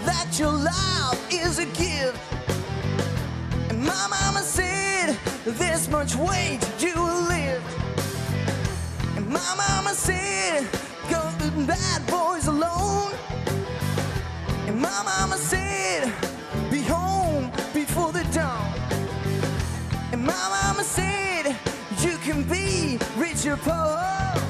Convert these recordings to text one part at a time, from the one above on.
that your love is a gift. And my mama said, this much weight you lift. And my mama said, go to bad boys alone. And my mama said, be home before the dawn. And my mama said, you can be rich or poor.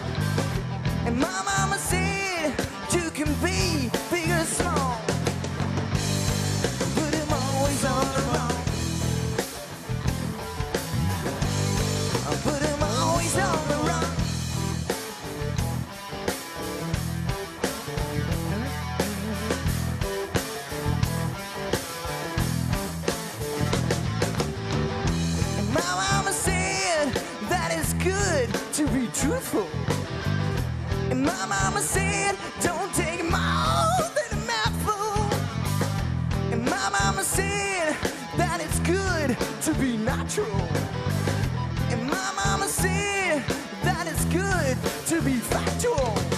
My mama said that it's good to be truthful. And my mama said, don't take more than a mouthful. And my mama said that it's good to be natural. And my mama said that it's good to be factual.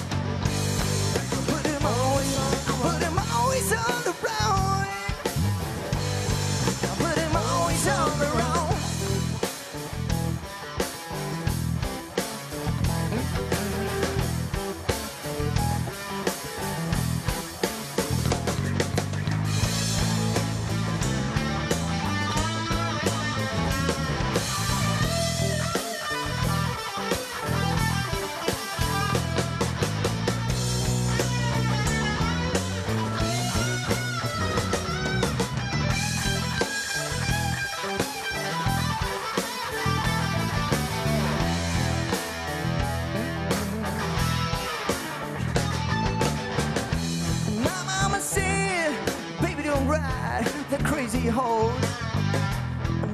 The crazy horse.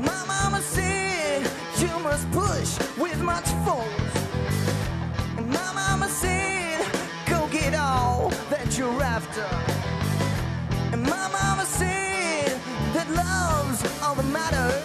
My mama said, you must push with much force. And my mama said, go get all that you're after. And my mama said, that love's all that matters.